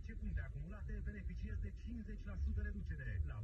fiecare 10 puncte acumulate beneficiezi de 50% reducere la